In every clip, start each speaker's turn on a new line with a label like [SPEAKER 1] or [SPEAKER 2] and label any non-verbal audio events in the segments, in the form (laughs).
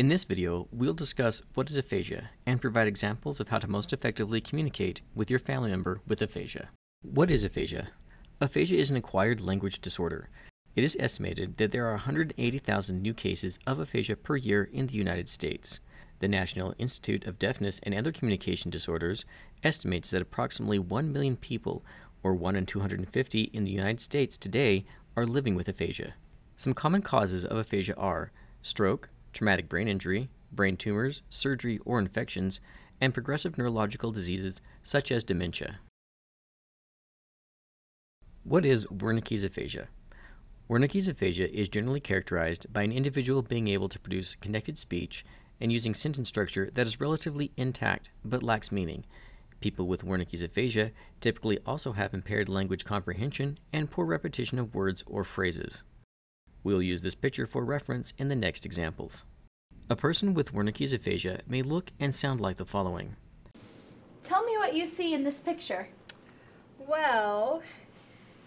[SPEAKER 1] In this video, we'll discuss what is aphasia and provide examples of how to most effectively communicate with your family member with aphasia. What is aphasia? Aphasia is an acquired language disorder. It is estimated that there are 180,000 new cases of aphasia per year in the United States. The National Institute of Deafness and Other Communication Disorders estimates that approximately 1 million people, or 1 in 250 in the United States today, are living with aphasia. Some common causes of aphasia are stroke, traumatic brain injury, brain tumors, surgery or infections, and progressive neurological diseases such as dementia. What is Wernicke's aphasia? Wernicke's aphasia is generally characterized by an individual being able to produce connected speech and using sentence structure that is relatively intact but lacks meaning. People with Wernicke's aphasia typically also have impaired language comprehension and poor repetition of words or phrases. We'll use this picture for reference in the next examples. A person with Wernicke's aphasia may look and sound like the following.
[SPEAKER 2] Tell me what you see in this picture.
[SPEAKER 3] Well,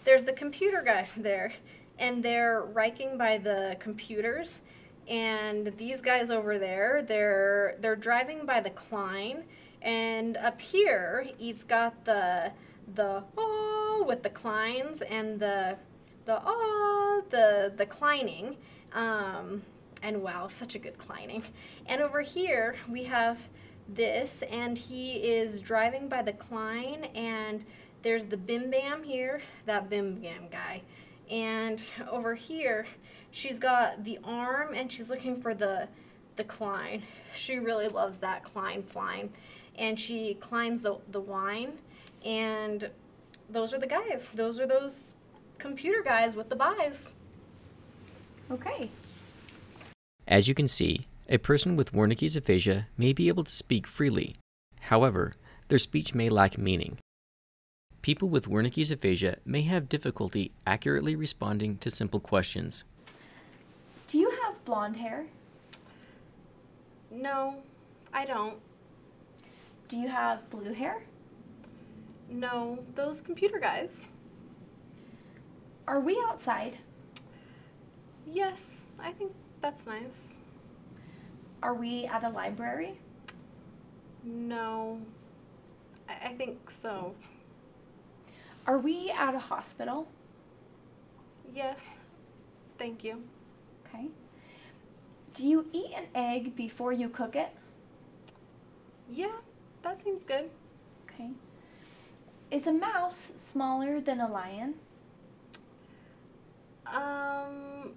[SPEAKER 3] there's the computer guys (laughs) there, and they're writing by the computers. And these guys over there, they're they're driving by the Klein, and up here, he's got the the oh with the Kleins and the the ah, the the Kleining, um, and wow, such a good Kleining. And over here we have this, and he is driving by the Klein, and there's the Bim Bam here, that Bim Bam guy. And (laughs) over here, she's got the arm, and she's looking for the the Klein. She really loves that Klein flying. And she climbs the, the wine, and those are the guys. Those are those computer guys with the buys.
[SPEAKER 2] Okay.
[SPEAKER 1] As you can see, a person with Wernicke's aphasia may be able to speak freely. However, their speech may lack meaning. People with Wernicke's aphasia may have difficulty accurately responding to simple questions.
[SPEAKER 2] Do you have blonde hair?
[SPEAKER 3] No, I don't.
[SPEAKER 2] Do you have blue hair?
[SPEAKER 3] No, those computer guys.
[SPEAKER 2] Are we outside?
[SPEAKER 3] Yes, I think that's nice.
[SPEAKER 2] Are we at a library?
[SPEAKER 3] No, I, I think so.
[SPEAKER 2] Are we at a hospital?
[SPEAKER 3] Yes, thank you.
[SPEAKER 2] Okay. Do you eat an egg before you cook it?
[SPEAKER 3] Yeah, that seems good.
[SPEAKER 2] Okay. Is a mouse smaller than a lion?
[SPEAKER 3] Um,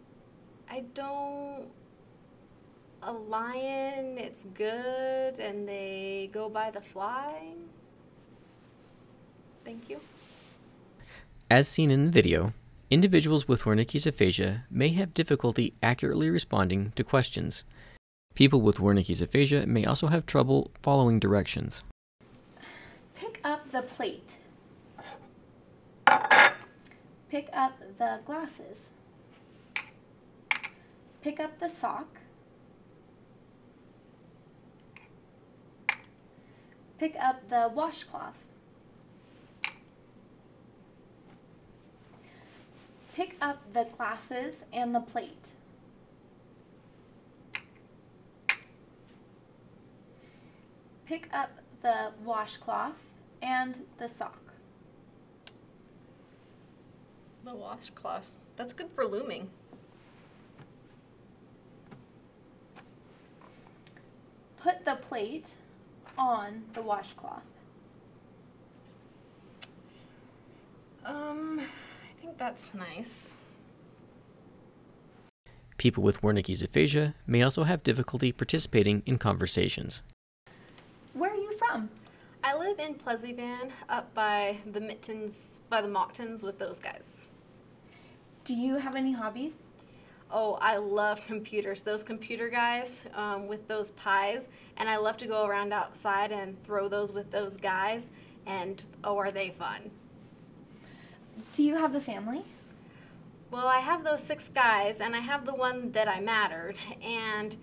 [SPEAKER 3] I don't. A lion, it's good, and they go by the fly. Thank you.
[SPEAKER 1] As seen in the video, individuals with Wernicke's aphasia may have difficulty accurately responding to questions. People with Wernicke's aphasia may also have trouble following directions.
[SPEAKER 2] Pick up the plate. Pick up the glasses. Pick up the sock. Pick up the washcloth. Pick up the glasses and the plate. Pick up the washcloth and the sock.
[SPEAKER 3] The washcloth. That's good for looming.
[SPEAKER 2] Put the plate on the washcloth.
[SPEAKER 3] Um, I think that's nice.
[SPEAKER 1] People with Wernicke's aphasia may also have difficulty participating in conversations.
[SPEAKER 2] Where are you from?
[SPEAKER 3] I live in Pleasyvan, up by the Mittens, by the Mocktons with those guys.
[SPEAKER 2] Do you have any hobbies?
[SPEAKER 3] Oh, I love computers. Those computer guys um, with those pies, and I love to go around outside and throw those with those guys. And oh, are they fun!
[SPEAKER 2] Do you have a family?
[SPEAKER 3] Well, I have those six guys, and I have the one that I mattered. And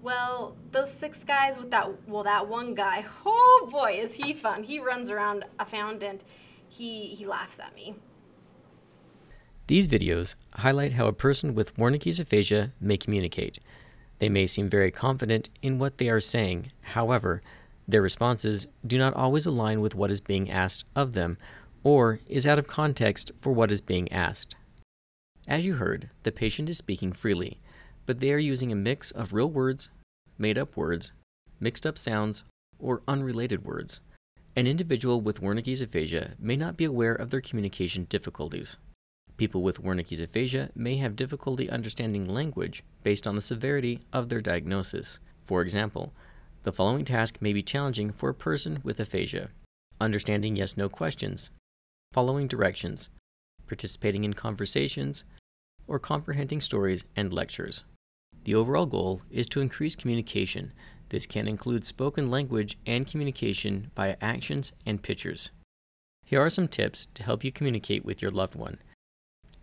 [SPEAKER 3] well, those six guys with that well, that one guy. (laughs) Oh boy, is he fun! He runs around a found, And he he laughs at me.
[SPEAKER 1] These videos highlight how a person with Wernicke's aphasia may communicate. They may seem very confident in what they are saying, however, their responses do not always align with what is being asked of them or is out of context for what is being asked. As you heard, the patient is speaking freely, but they are using a mix of real words, made up words, mixed up sounds, or unrelated words. An individual with Wernicke's aphasia may not be aware of their communication difficulties. People with Wernicke's aphasia may have difficulty understanding language based on the severity of their diagnosis. For example, the following task may be challenging for a person with aphasia understanding yes no questions, following directions, participating in conversations, or comprehending stories and lectures. The overall goal is to increase communication. This can include spoken language and communication via actions and pictures. Here are some tips to help you communicate with your loved one.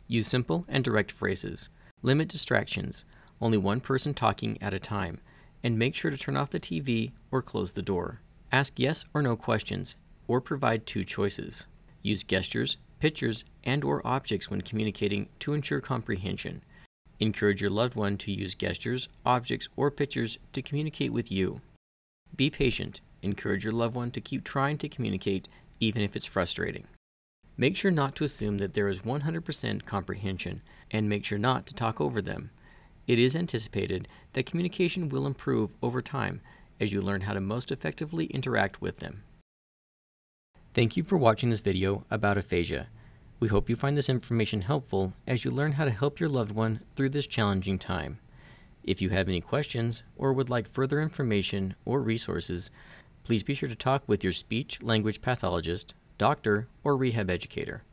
[SPEAKER 1] Use simple and direct phrases. Limit distractions, only one person talking at a time, and make sure to turn off the TV or close the door. Ask yes or no questions, or provide two choices. Use gestures, pictures, and or objects when communicating to ensure comprehension. Encourage your loved one to use gestures, objects, or pictures to communicate with you. Be patient. Encourage your loved one to keep trying to communicate even if it's frustrating. Make sure not to assume that there is 100% comprehension, and make sure not to talk over them. It is anticipated that communication will improve over time as you learn how to most effectively interact with them. Thank you for watching this video about aphasia. We hope you find this information helpful as you learn how to help your loved one through this challenging time. If you have any questions or would like further information or resources, please be sure to talk with your speech language pathologist, doctor, or rehab educator.